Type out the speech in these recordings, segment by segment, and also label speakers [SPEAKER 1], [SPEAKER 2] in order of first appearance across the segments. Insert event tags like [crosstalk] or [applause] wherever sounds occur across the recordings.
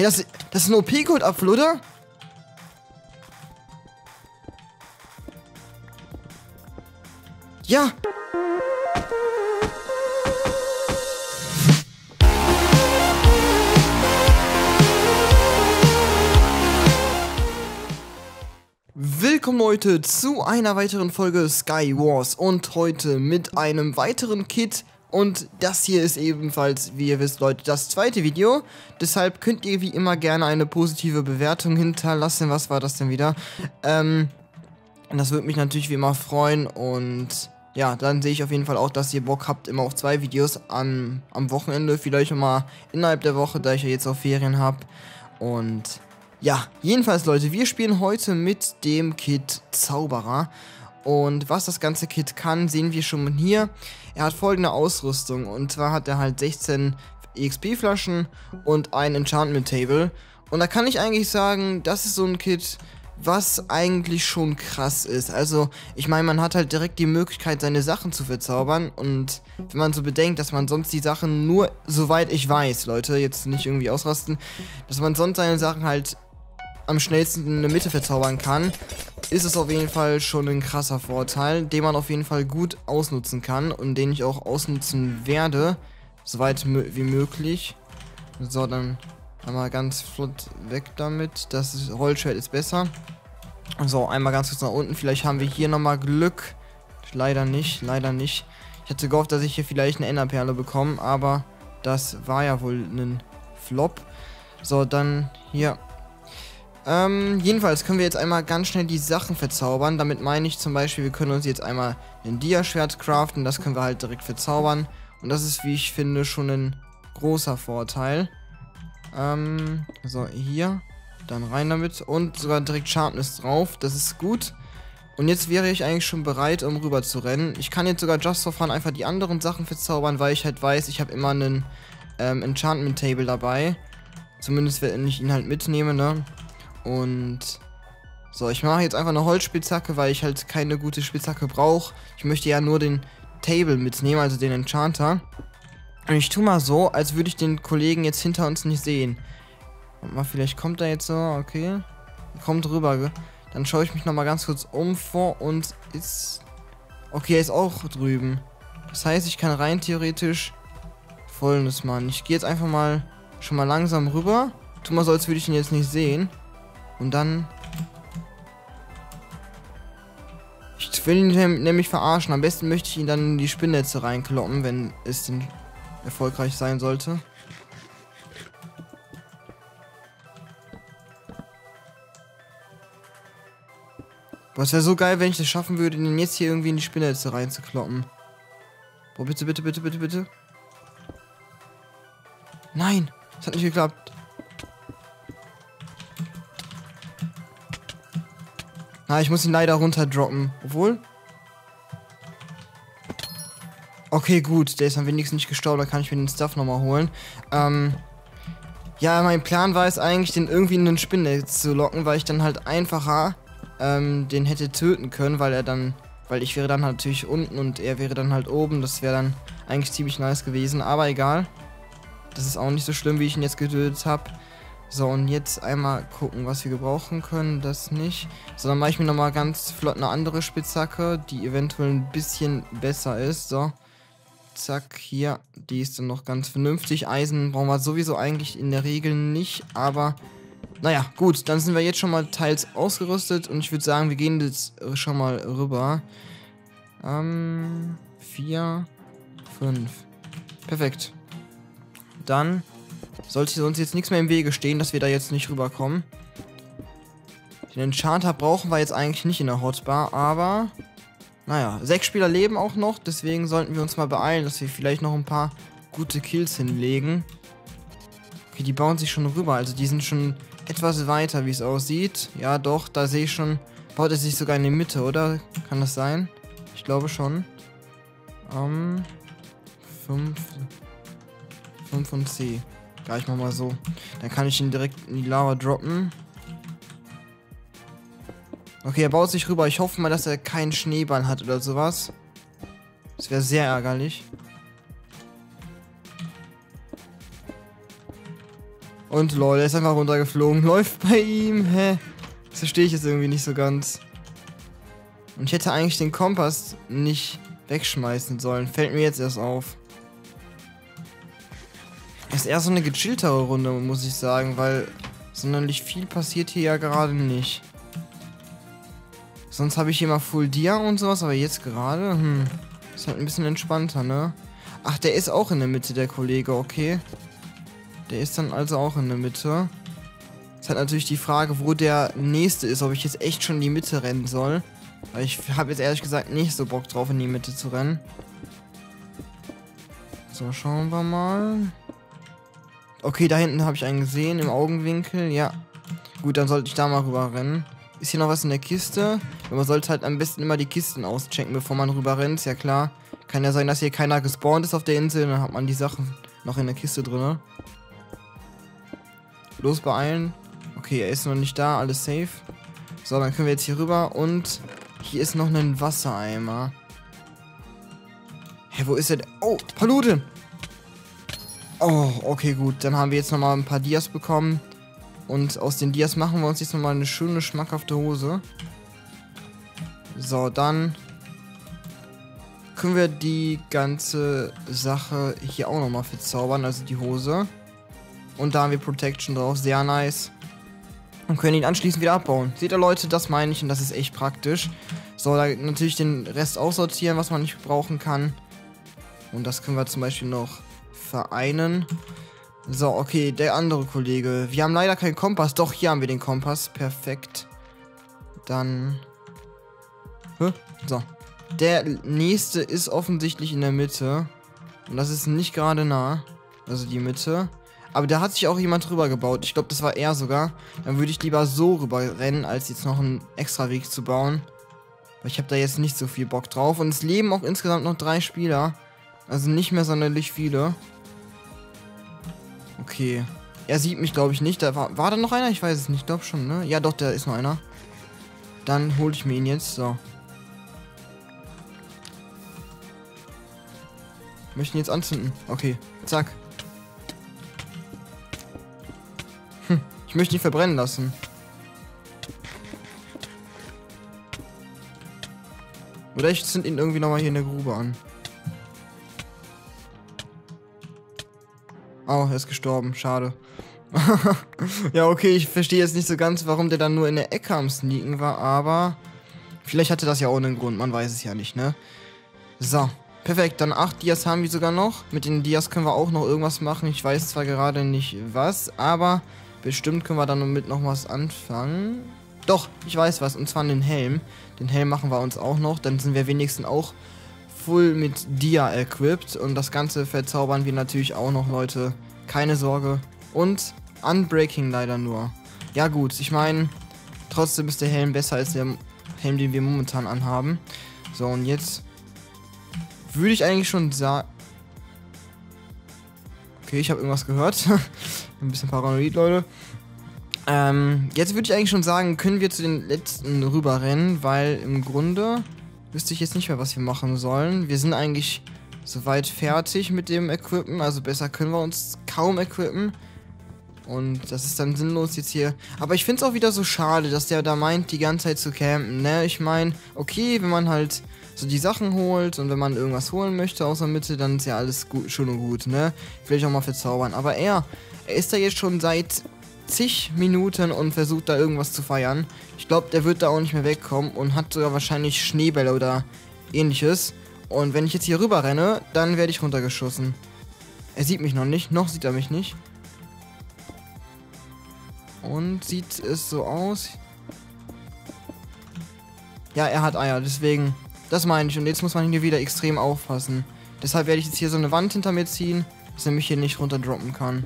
[SPEAKER 1] Hey, das, das ist ein OP-Goldapfel, oder? Ja. Willkommen Leute zu einer weiteren Folge Sky Wars und heute mit einem weiteren Kit und das hier ist ebenfalls, wie ihr wisst Leute, das zweite Video. Deshalb könnt ihr wie immer gerne eine positive Bewertung hinterlassen. Was war das denn wieder? Ähm, das würde mich natürlich wie immer freuen und ja, dann sehe ich auf jeden Fall auch, dass ihr Bock habt immer auf zwei Videos an, am Wochenende, vielleicht mal innerhalb der Woche, da ich ja jetzt auch Ferien habe. Und ja, jedenfalls Leute, wir spielen heute mit dem Kit Zauberer. Und was das ganze Kit kann, sehen wir schon hier. Er hat folgende Ausrüstung. Und zwar hat er halt 16 EXP-Flaschen und ein Enchantment Table. Und da kann ich eigentlich sagen, das ist so ein Kit, was eigentlich schon krass ist. Also, ich meine, man hat halt direkt die Möglichkeit, seine Sachen zu verzaubern. Und wenn man so bedenkt, dass man sonst die Sachen nur, soweit ich weiß, Leute, jetzt nicht irgendwie ausrasten, dass man sonst seine Sachen halt am schnellsten in der Mitte verzaubern kann, ist es auf jeden Fall schon ein krasser Vorteil, den man auf jeden Fall gut ausnutzen kann und den ich auch ausnutzen werde, soweit wie möglich. So, dann Einmal ganz flott weg damit. Das Holzschwert ist besser. So, einmal ganz kurz nach unten. Vielleicht haben wir hier nochmal Glück. Leider nicht, leider nicht. Ich hatte gehofft, dass ich hier vielleicht eine Enderperle bekomme, aber das war ja wohl ein Flop. So, dann hier. Ähm, jedenfalls können wir jetzt einmal ganz schnell die Sachen verzaubern. Damit meine ich zum Beispiel, wir können uns jetzt einmal ein Dia-Schwert craften. Das können wir halt direkt verzaubern. Und das ist, wie ich finde, schon ein großer Vorteil. Ähm, so, hier. Dann rein damit. Und sogar direkt Sharpness drauf. Das ist gut. Und jetzt wäre ich eigentlich schon bereit, um rüber zu rennen. Ich kann jetzt sogar just for fun einfach die anderen Sachen verzaubern, weil ich halt weiß, ich habe immer einen ähm, Enchantment Table dabei. Zumindest wenn ich ihn halt mitnehme, ne? Und so, ich mache jetzt einfach eine Holzspitzhacke, weil ich halt keine gute Spitzhacke brauche. Ich möchte ja nur den Table mitnehmen, also den Enchanter. Und ich tue mal so, als würde ich den Kollegen jetzt hinter uns nicht sehen. Mal, vielleicht kommt er jetzt so, okay. Kommt rüber. Dann schaue ich mich nochmal ganz kurz um vor und ist... Okay, er ist auch drüben. Das heißt, ich kann rein theoretisch folgendes machen. Ich gehe jetzt einfach mal schon mal langsam rüber. Tu mal so, als würde ich ihn jetzt nicht sehen. Und dann... Ich will ihn nämlich verarschen. Am besten möchte ich ihn dann in die Spinnnetze reinkloppen, wenn es den erfolgreich sein sollte. Was wäre so geil, wenn ich das schaffen würde, den jetzt hier irgendwie in die Spinnnetze reinzukloppen. Boah, bitte, bitte, bitte, bitte, bitte. Nein, es hat nicht geklappt. Na, ich muss ihn leider runterdroppen. Obwohl, Okay, gut, der ist am wenigsten nicht gestorben, da kann ich mir den Stuff nochmal holen. Ähm, ja, mein Plan war es eigentlich, den irgendwie in den Spinnennetz zu locken, weil ich dann halt einfacher ähm, den hätte töten können, weil er dann, weil ich wäre dann natürlich unten und er wäre dann halt oben. Das wäre dann eigentlich ziemlich nice gewesen, aber egal. Das ist auch nicht so schlimm, wie ich ihn jetzt getötet habe. So, und jetzt einmal gucken, was wir gebrauchen können. Das nicht. So, dann mache ich mir nochmal ganz flott eine andere Spitzhacke, die eventuell ein bisschen besser ist. So. Zack, hier, die ist dann noch ganz vernünftig. Eisen brauchen wir sowieso eigentlich in der Regel nicht, aber naja, gut, dann sind wir jetzt schon mal teils ausgerüstet und ich würde sagen, wir gehen jetzt schon mal rüber. Ähm, vier, fünf. Perfekt. Dann sollte uns jetzt nichts mehr im Wege stehen, dass wir da jetzt nicht rüberkommen. Den Enchanter brauchen wir jetzt eigentlich nicht in der Hotbar, aber naja, sechs Spieler leben auch noch, deswegen sollten wir uns mal beeilen, dass wir vielleicht noch ein paar gute Kills hinlegen. Okay, die bauen sich schon rüber, also die sind schon etwas weiter, wie es aussieht. Ja, doch, da sehe ich schon, baut er sich sogar in die Mitte, oder? Kann das sein? Ich glaube schon. Ähm, 5 5 und C. Gleich mal mal so. Dann kann ich ihn direkt in die Lava droppen. Okay, er baut sich rüber. Ich hoffe mal, dass er keinen Schneeball hat oder sowas. Das wäre sehr ärgerlich. Und lol, er ist einfach runtergeflogen. [laughs] Läuft bei ihm, hä? Das verstehe ich jetzt irgendwie nicht so ganz. Und ich hätte eigentlich den Kompass nicht wegschmeißen sollen. Fällt mir jetzt erst auf. Ist eher so eine gechilltere Runde, muss ich sagen, weil sonderlich viel passiert hier ja gerade nicht. Sonst habe ich hier mal Full Dia und sowas, aber jetzt gerade, hm, ist halt ein bisschen entspannter, ne? Ach, der ist auch in der Mitte, der Kollege, okay. Der ist dann also auch in der Mitte. Ist halt natürlich die Frage, wo der nächste ist, ob ich jetzt echt schon in die Mitte rennen soll. Weil ich habe jetzt ehrlich gesagt nicht so Bock drauf, in die Mitte zu rennen. So, schauen wir mal. Okay, da hinten habe ich einen gesehen, im Augenwinkel. Ja. Gut, dann sollte ich da mal rüber rennen. Ist hier noch was in der Kiste? Man sollte halt am besten immer die Kisten auschecken, bevor man rüber rennt. Ist ja klar. Kann ja sein, dass hier keiner gespawnt ist auf der Insel. Dann hat man die Sachen noch in der Kiste drin. Los beeilen. Okay, er ist noch nicht da. Alles safe. So, dann können wir jetzt hier rüber. Und hier ist noch ein Wassereimer. Hä, wo ist er? Oh, Palute! Oh, okay, gut. Dann haben wir jetzt nochmal ein paar Dias bekommen. Und aus den Dias machen wir uns jetzt nochmal eine schöne, schmackhafte Hose. So, dann können wir die ganze Sache hier auch nochmal verzaubern, also die Hose. Und da haben wir Protection drauf, sehr nice. Und können ihn anschließend wieder abbauen. Seht ihr Leute, das meine ich und das ist echt praktisch. So, da natürlich den Rest aussortieren, was man nicht brauchen kann. Und das können wir zum Beispiel noch vereinen. So, okay, der andere Kollege. Wir haben leider keinen Kompass. Doch, hier haben wir den Kompass. Perfekt. Dann... Hä? So. Der nächste ist offensichtlich in der Mitte. Und das ist nicht gerade nah. Also die Mitte. Aber da hat sich auch jemand drüber gebaut. Ich glaube, das war er sogar. Dann würde ich lieber so rüber rennen, als jetzt noch einen extra Weg zu bauen. Weil ich habe da jetzt nicht so viel Bock drauf. Und es leben auch insgesamt noch drei Spieler. Also nicht mehr sonderlich viele. Okay. Er sieht mich, glaube ich, nicht. Da war, war da noch einer? Ich weiß es nicht. Ich glaube schon, ne? Ja, doch, da ist noch einer. Dann hole ich mir ihn jetzt. So. Möchten jetzt anzünden. Okay. Zack. Hm. Ich möchte ihn verbrennen lassen. Oder ich zünd ihn irgendwie nochmal hier in der Grube an. Oh, er ist gestorben. Schade. [laughs] ja, okay, ich verstehe jetzt nicht so ganz, warum der dann nur in der Ecke am Sneaken war, aber vielleicht hatte das ja ohne Grund, man weiß es ja nicht, ne? So, perfekt, dann acht Dias haben wir sogar noch. Mit den Dias können wir auch noch irgendwas machen. Ich weiß zwar gerade nicht was, aber bestimmt können wir dann damit noch was anfangen. Doch, ich weiß was, und zwar den Helm. Den Helm machen wir uns auch noch, dann sind wir wenigstens auch full mit Dia equipped und das Ganze verzaubern wir natürlich auch noch, Leute. Keine Sorge. Und Unbreaking leider nur. Ja gut, ich meine, trotzdem ist der Helm besser als der Helm, den wir momentan anhaben. So, und jetzt würde ich eigentlich schon sagen... Okay, ich habe irgendwas gehört. [laughs] Ein bisschen paranoid, Leute. Ähm, jetzt würde ich eigentlich schon sagen, können wir zu den letzten rüberrennen, weil im Grunde wüsste ich jetzt nicht mehr, was wir machen sollen. Wir sind eigentlich soweit fertig mit dem Equippen, also besser können wir uns kaum equippen. Und das ist dann sinnlos jetzt hier. Aber ich finde es auch wieder so schade, dass der da meint, die ganze Zeit zu campen, ne? Ich meine, okay, wenn man halt so die Sachen holt und wenn man irgendwas holen möchte aus der Mitte, dann ist ja alles gut, schön und gut, ne? Vielleicht auch mal verzaubern. Aber er, er ist da jetzt schon seit zig Minuten und versucht da irgendwas zu feiern. Ich glaube, der wird da auch nicht mehr wegkommen und hat sogar wahrscheinlich Schneebälle oder ähnliches. Und wenn ich jetzt hier rüber renne, dann werde ich runtergeschossen. Er sieht mich noch nicht, noch sieht er mich nicht. Und sieht es so aus. Ja, er hat Eier, deswegen, das meine ich. Und jetzt muss man hier wieder extrem aufpassen. Deshalb werde ich jetzt hier so eine Wand hinter mir ziehen, dass er mich hier nicht runterdroppen kann.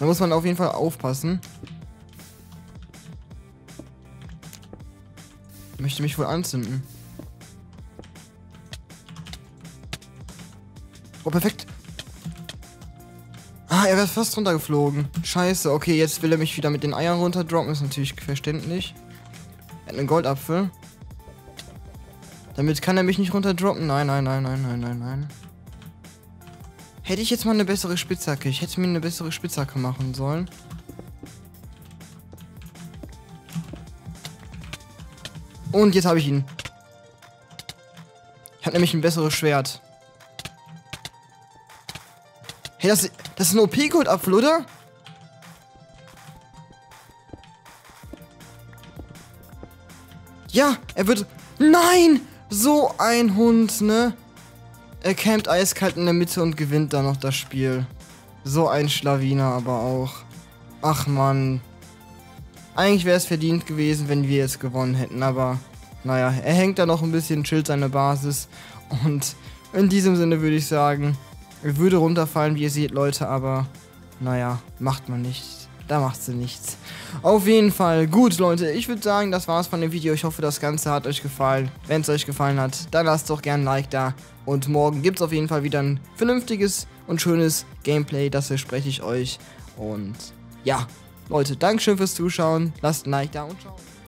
[SPEAKER 1] Da muss man auf jeden Fall aufpassen. Ich möchte mich wohl anzünden. Oh, perfekt. Ah, er wäre fast runtergeflogen. Scheiße, okay, jetzt will er mich wieder mit den Eiern runterdroppen. Ist natürlich verständlich. Er hat einen Goldapfel. Damit kann er mich nicht runterdroppen. Nein, nein, nein, nein, nein, nein, nein. Hätte ich jetzt mal eine bessere Spitzhacke. Ich hätte mir eine bessere Spitzhacke machen sollen. Und jetzt habe ich ihn. Ich habe nämlich ein besseres Schwert. Hey, das, das ist ein OP-Goldapfel, oder? Ja, er wird... Nein! So ein Hund, ne? Er campt eiskalt in der Mitte und gewinnt dann noch das Spiel. So ein Schlawiner aber auch. Ach man. Eigentlich wäre es verdient gewesen, wenn wir jetzt gewonnen hätten, aber naja, er hängt da noch ein bisschen, chillt seine Basis. Und in diesem Sinne würde ich sagen, er würde runterfallen, wie ihr seht, Leute, aber naja, macht man nicht. Da macht sie nichts. Auf jeden Fall. Gut, Leute, ich würde sagen, das war's von dem Video. Ich hoffe, das Ganze hat euch gefallen. Wenn es euch gefallen hat, dann lasst doch gerne ein Like da. Und morgen gibt es auf jeden Fall wieder ein vernünftiges und schönes Gameplay. Das verspreche ich euch. Und ja, Leute, Dankeschön fürs Zuschauen. Lasst ein Like da und ciao.